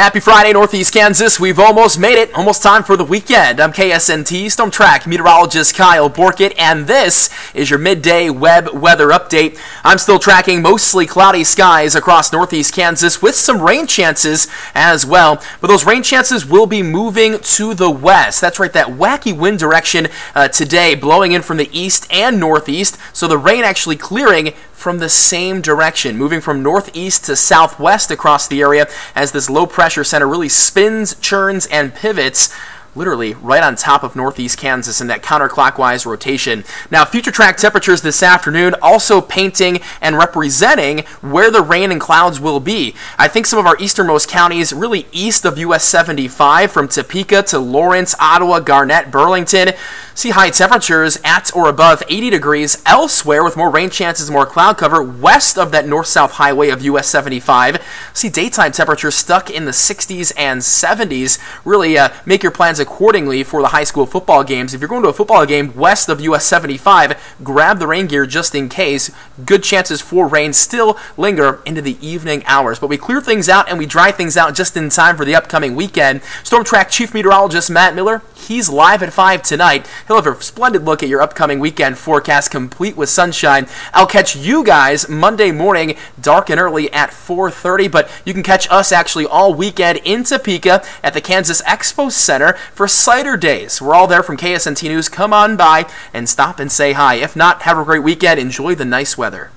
Happy Friday, Northeast Kansas. We've almost made it. Almost time for the weekend. I'm KSNT Storm Track meteorologist Kyle Borkett, and this is your midday web weather update. I'm still tracking mostly cloudy skies across Northeast Kansas with some rain chances as well. But those rain chances will be moving to the west. That's right, that wacky wind direction uh, today blowing in from the east and northeast. So the rain actually clearing from the same direction, moving from northeast to southwest across the area as this low pressure center really spins, churns, and pivots literally right on top of northeast Kansas in that counterclockwise rotation. Now, future track temperatures this afternoon also painting and representing where the rain and clouds will be. I think some of our easternmost counties, really east of US 75, from Topeka to Lawrence, Ottawa, Garnett, Burlington, see high temperatures at or above 80 degrees elsewhere with more rain chances, and more cloud cover west of that north south highway of US 75. See daytime temperatures stuck in the 60s and 70s. Really uh, make your plans accordingly for the high school football games. If you're going to a football game west of US 75, grab the rain gear just in case. Good chances for rain still linger into the evening hours. But we clear things out and we dry things out just in time for the upcoming weekend. Storm Track Chief Meteorologist Matt Miller, he's live at 5 tonight. He'll have a splendid look at your upcoming weekend forecast complete with sunshine. I'll catch you guys Monday morning, dark and early at 4.30, but you can catch us actually all weekend in Topeka at the Kansas Expo Center for Cider Days. We're all there from KSNT News. Come on by and stop and say hi. If not, have a great weekend. Enjoy the nice weather.